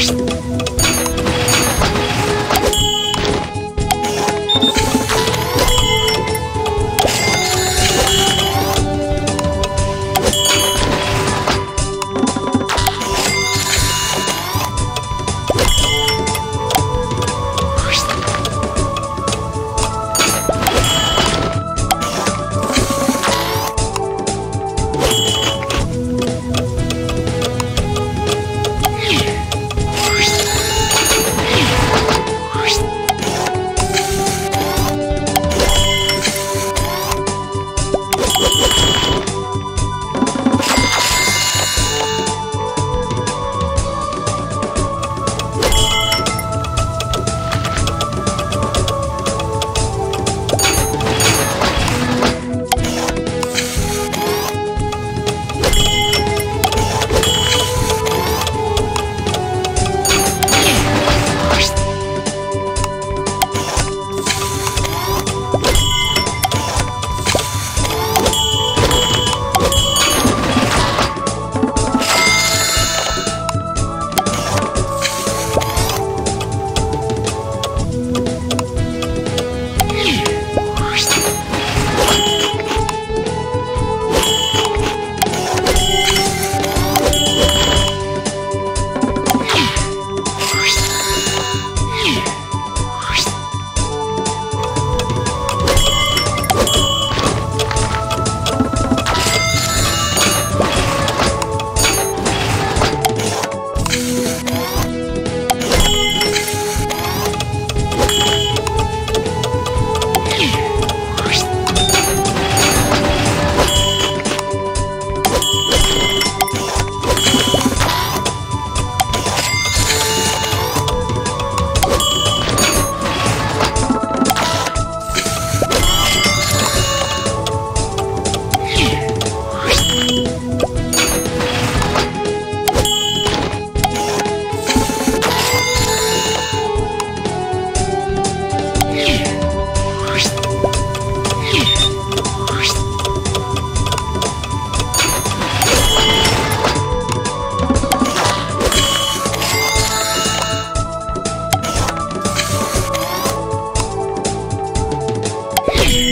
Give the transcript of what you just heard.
Thank.